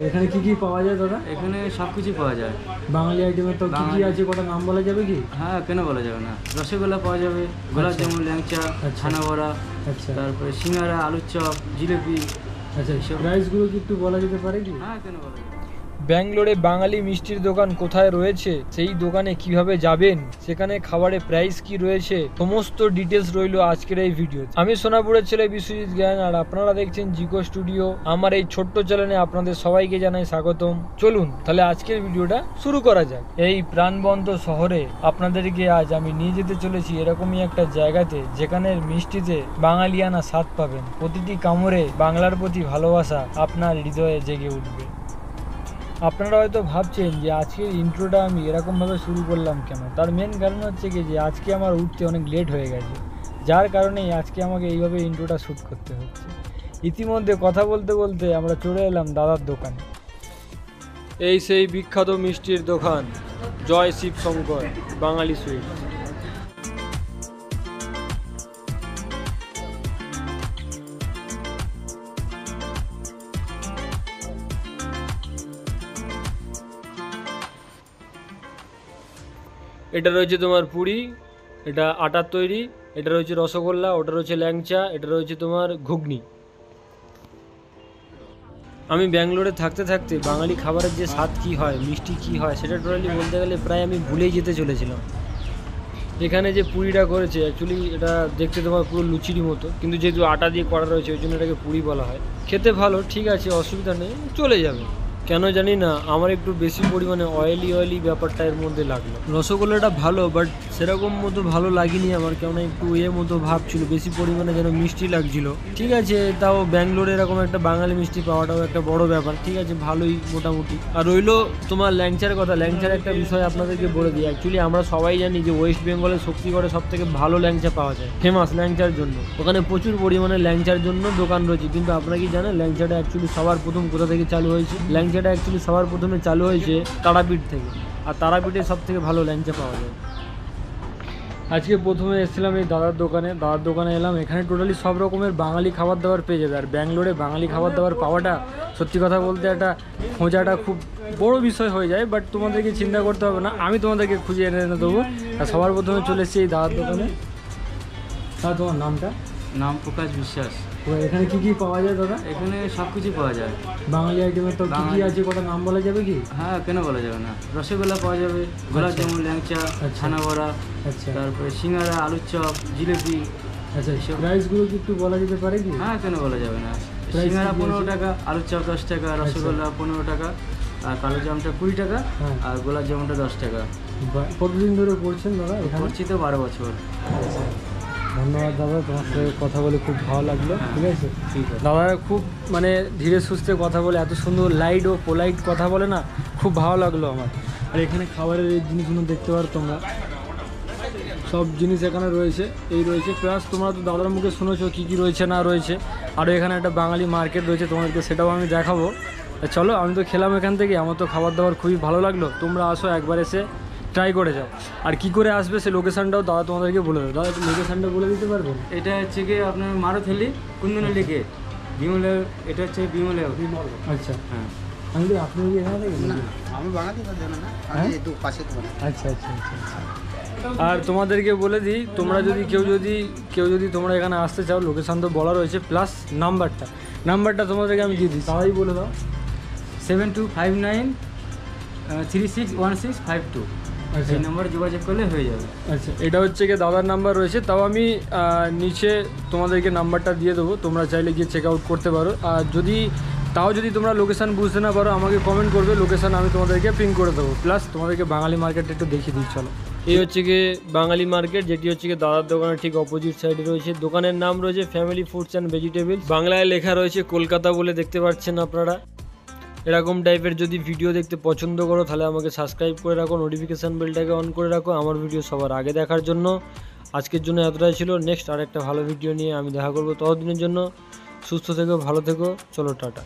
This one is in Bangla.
এখানে কি কি পাওয়া যায় দাদা? এখানে সব কিছু পাওয়া যায়। বাঙালি আইটেমের তো কি কি আছে কটা নাম বলা যাবে কি? হ্যাঁ কেন বলা যাবে না? রসগোল্লা পাওয়া যাবে গোলাপ জামুন ল্যাংচা আচ্ছা। ছানা বড়া আচ্ছা। তারপরে সিঙ্গারা আলুর চপ জিলেপি আচ্ছা প্রাইসগুলো কি একটু বলা যেতে পারে কি? হ্যাঁ কেন বলা যাবে? ব্যাঙ্গালোরে বাঙালি মিষ্টির দোকান কোথায় রয়েছে? সেই দোকানে কীভাবে যাবেন? সেখানে খাবারের প্রাইস কি রয়েছে? সমস্ত ডিটেলস রইল আজকের এই ভিডিও আমি সোনাপুরের ছেলে বিশ্বজিৎ জ্ঞান, আর আপনারা দেখছেন জিকো স্টুডিও আমার এই ছোট্ট চ্যানেলে আপনাদের সবাইকে জানাই স্বাগতম। চলুন, তাহলে আজকের ভিডিওটা শুরু করা যাক। এই প্রাণবন্ত শহরে আপনাদেরকে আজ আমি নিয়ে যেতে চলেছি এরকমই একটা জায়গাতে যেখানের মিষ্টিতে বাঙালিয়ানা স্বাদ পাবেন। প্রতিটি কামড়ে বাংলার প্রতি ভালোবাসা আপনার হৃদয়ে জেগে উঠবে। আপনারা হয়তো ভাবছেন যে আজকের ইন্ট্রোটা আমি এরকমভাবে শুরু করলাম কেন? তার মেন কারণ হচ্ছে কি যে আজকে আমার উঠতে অনেক লেট হয়ে গেছে। যার কারণেই আজকে আমাকে এইভাবে ইন্ট্রোটা শ্যুট করতে হচ্ছে। ইতিমধ্যে কথা বলতে বলতে আমরা চলে এলাম দাদার দোকানে। এই সেই বিখ্যাত মিষ্টির দোকান, জয় শিব শঙ্কর বাঙালি সুইট এটা রয়েছে তোমার পুরি, এটা আটার তৈরি, এটা রয়েছে রসগোল্লা, ওটা রয়েছে ল্যাংচা, এটা রয়েছে তোমার ঘুগনি। আমি ব্যাঙ্গালোরে থাকতে থাকতে বাঙালি খাবারের যে স্বাদ কী হয়, মিষ্টি কী হয়, সেটা টোটালি বলতে গেলে প্রায় আমি ভুলেই যেতে চলেছিলাম। এখানে যে পুরিটা করেছে অ্যাকচুয়ালি এটা দেখতে তোমার পুরো লুচিরই মতো, কিন্তু যেহেতু আটা দিয়ে করা রয়েছে, ওই জন্য এটাকে পুরি বলা হয়। খেতে ভালো, ঠিক আছে, অসুবিধা নেই, চলে যাবে। কেন জানি না, আমার একটু বেশি পরিমাণে অয়েলি অয়েলি ব্যাপারটা এর মধ্যে লাগল। রসগোল্লাটা ভালো বাট সেরকম মতো ভালো লাগেনি আমার, কেননা একটু এ মতো ভাব ছিল, বেশি পরিমাণে যেন মিষ্টি লাগছিল। ঠিক আছে, তাও ব্যাঙ্গালোরে এরকম একটা বাঙালি মিষ্টি পাওয়াটাও একটা বড় ব্যাপার। ঠিক আছে, ভালোই মোটামুটি। আর রইল তোমার ল্যাংচার কথা, ল্যাংচার একটা বিষয় আপনাদেরকে বলে দিই। অ্যাকচুয়ালি আমরা সবাই জানি যে ওয়েস্ট বেঙ্গলের শক্তিগড়ে সব থেকে ভালো ল্যাংচা পাওয়া যায় ফেমাস ল্যাংচার জন্য। ওখানে প্রচুর পরিমাণে ল্যাংচার জন্য দোকান রয়েছে। কিন্তু আপনারা কি জানেন, ল্যাংচাটা অ্যাকচুয়ালি সবার প্রথম কোথা থেকে চালু হয়েছে? ল্যাংচাটা অ্যাকচুয়ালি সবার প্রথমে চালু হয়েছে তারাপীঠ থেকে। আর তারাপীঠে সব থেকে ভালো ল্যাংচা পাওয়া যায়। আজকে প্রথমে এসেছিলাম এই দাদার দোকানে। দাদার দোকানে এলাম এখানে টোটালি সব রকমের বাঙালি খাবার দাবার পেয়ে যাবে। আর ব্যাঙ্গালোরে বাঙালি খাবার দাবার পাওয়াটা সত্যি কথা বলতে একটা খোঁজাটা খুব বড় বিষয় হয়ে যায় বাট তোমাদেরকে চিন্তা করতে হবে না। আমি তোমাদেরকে খুঁজে এনে এনে দেবো। আর সবার প্রথমে চলে এসেছি এই দাদার দোকানে। দাদা তোমার নামটা? নাম প্রকাশ বিশ্বাস। তো এখানে কি কি পাওয়া যায় দাদা? এখানে সব কিছু পাওয়া যায়। বাঙালি আইটেমের তো কি আছে? কটা নাম বলা যাবে কি? হ্যাঁ কেন বলা যাবে না? রসগোল্লা পাওয়া যাবে গোলাপ আচ্ছা। ল্যাংচা আচ্ছা। ছানা বড়া আচ্ছা। তারপরে সিঙ্গারা আলুর চপ জিলিপি। আচ্ছা এসব- প্রাইসগুলো কি একটু বলা যেতে পারে কি? হ্যাঁ কেন বলা যাবে না? সিঙ্গারা পনেরো টাকা আলুর চপ দশ টাকা রসগোল্লা পনেরো টাকা আর কালো জামটা কুড়ি টাকা হ্যাঁ। আর গোলাপ জামুনটা দশ টাকা। কতদিন ধরে করছেন দাদা করছি তো বারো বছর। ধন্যবাদ দাদা তোমার সাথে কথা বলে খুব ভালো লাগল। ঠিক আছে? ঠিক আছে দাদা খুব মানে ধীরে সুস্থে কথা বলে, এত সুন্দর লাইট ও পোলাইট কথা বলে না, খুব ভালো লাগল আমার। আর এখানে খাবারের এই জিনিসগুলো দেখতে পারো তোমরা। সব জিনিস এখানে রয়েছে, এই রয়েছে। প্লাস তোমরা তো দাদার মুখে শুনেছো কী কী রয়েছে, না রয়েছে। আরও এখানে একটা বাঙালি মার্কেট রয়েছে, তোমাদেরকে সেটাও আমি দেখাবো। চলো, আমি তো খেলাম এখান থেকে, আমার তো খাবার দাবার খুবই ভালো লাগল। তোমরা আসো একবার এসে ট্রাই করে যাও। আর কি করে আসবে সে লোকেশানটাও দাদা তোমাদেরকে বলে দেবো। দাদা লোকেশানটা বলে দিতে পারবেন এটা হচ্ছে গিয়ে আপনার মারুথেলি কুন্দন লিখে বিমলে এটা হচ্ছে বিমলে। আচ্ছা। হ্যাঁ। আমি আপনি কি এখানে থাকেন আমি বাঙালি না হ্যাঁ? আমি একটু পাশে আচ্ছা আচ্ছা আচ্ছা আচ্ছা। আর তোমাদেরকে বলে দিই তোমরা যদি কেউ যদি কেউ যদি তোমরা এখানে আসতে চাও লোকেশন তো বলা রয়েছে প্লাস নাম্বারটা নাম্বারটা তোমাদেরকে আমি দিয়ে দিই তাই বলে দাও। Seven two five nine three six one six five two এই নাম্বারে যোগাযোগ করলে হয়ে যাবে। আচ্ছা এটা হচ্ছে কি দাদার নাম্বার রয়েছে তাও আমি নিচে তোমাদেরকে নাম্বারটা দিয়ে দেবো তোমরা চাইলে গিয়ে চেক আউট করতে পারো। আর যদি তাও যদি তোমরা লোকেশান বুঝতে না পারো আমাকে কমেন্ট করবে লোকেশান আমি তোমাদেরকে পিন করে দেবো। প্লাস তোমাদেরকে বাঙালি মার্কেটটা একটু দেখিয়ে দিই চলো। এই হচ্ছে গিয়ে বাঙালি মার্কেট যেটি হচ্ছে গিয়ে দাদার দোকানের ঠিক অপোজিট সাইডে রয়েছে। দোকানের নাম রয়েছে ফ্যামিলি ফুডস অ্যান্ড ভেজিটেবলস বাংলায় লেখা রয়েছে কলকাতা বলে দেখতে পাচ্ছেন আপনারা। এরকম টাইপের যদি ভিডিও দেখতে পছন্দ করো, তাহলে আমাকে সাবস্ক্রাইব করে রাখো নোটিফিকেশান বেলটাকে অন করে রাখো, আমার ভিডিও সবার আগে দেখার জন্য। আজকের জন্য এতটাই ছিল। নেক্সট আরেকটা ভালো ভিডিও নিয়ে আমি দেখা করব ততদিনের জন্য। সুস্থ থেকো, ভালো থেকো। চলো, টাটা।